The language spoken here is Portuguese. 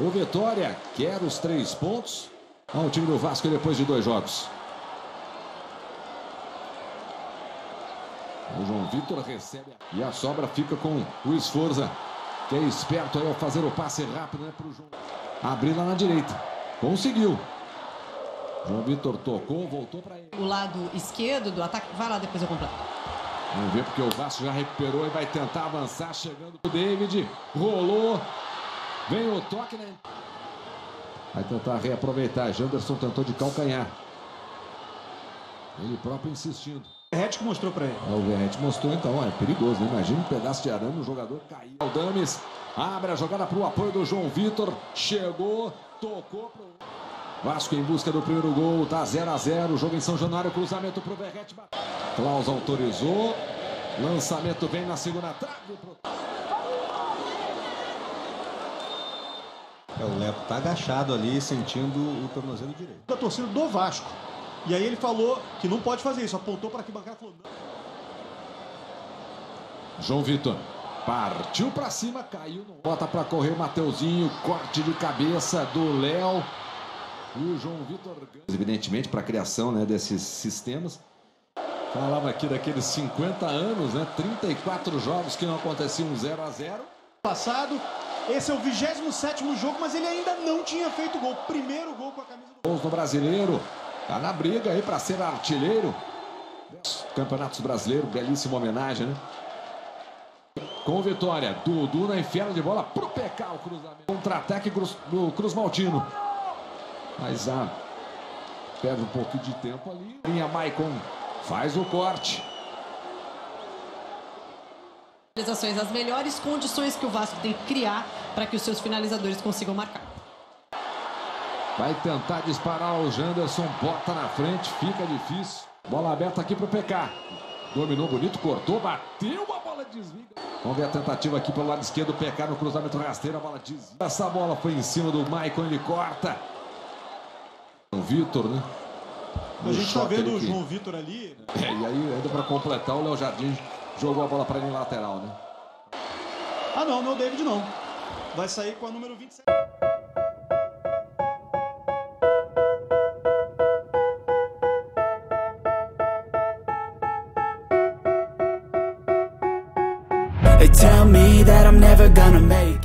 O Vitória quer os três pontos. Ao time do Vasco depois de dois jogos. O João Vitor recebe e a sobra fica com o Esforza, que é esperto aí ao fazer o passe rápido né, para o João. Abrir lá na direita. Conseguiu. João Vitor tocou, voltou para ele. O lado esquerdo do ataque. Vai lá, depois eu completo. Vamos ver porque o Vasco já recuperou e vai tentar avançar. Chegando o David. Rolou. Vem o toque, né? Vai tentar reaproveitar. Janderson tentou de calcanhar. Ele próprio insistindo. O Verrete mostrou para ele. É, o Verrete mostrou então, é perigoso, né? Imagina um pedaço de arame, o jogador caiu. O Dames abre a jogada para o apoio do João Vitor. Chegou, tocou pro Vasco em busca do primeiro gol, tá 0 a 0 Jogo em São Januário, cruzamento pro Verrete. Klaus autorizou. Lançamento vem na segunda trave. Pro... É, o Lepo tá agachado ali, sentindo o tornozelo direito. Da torcida do Vasco. E aí ele falou que não pode fazer isso, apontou para que bancada falou não. João Vitor partiu para cima, caiu, no... bota para correr o Mateuzinho, corte de cabeça do Léo. E o João Vitor evidentemente para a criação, né, desses sistemas. Falava aqui daqueles 50 anos, né, 34 jogos que não aconteciam 0 a 0. Passado, esse é o 27 jogo, mas ele ainda não tinha feito gol. Primeiro gol com a camisa do Gols no Brasileiro. Tá na briga aí para ser artilheiro. Campeonatos Brasileiro, belíssima homenagem, né? Com vitória, Dudu na enfiada de bola pro PK, o cruzamento. Contra-ataque do Cruz Maltino. Mas ah, perde um pouquinho de tempo ali. Linha Maicon faz o corte. As melhores condições que o Vasco tem que criar para que os seus finalizadores consigam marcar. Vai tentar disparar o Janderson, bota na frente, fica difícil. Bola aberta aqui pro PK. Dominou bonito, cortou, bateu, a bola desvia. Vamos ver a tentativa aqui pelo lado esquerdo, PK no cruzamento rasteiro, a bola desvia. Essa bola foi em cima do Maicon, ele corta. O Vitor, né? No a gente tá vendo o João Vitor ali. É, e aí, ainda para completar, o Léo Jardim jogou a bola para ele lateral, né? Ah, não, não é o David, não. Vai sair com a número 27. They tell me that I'm never gonna make it.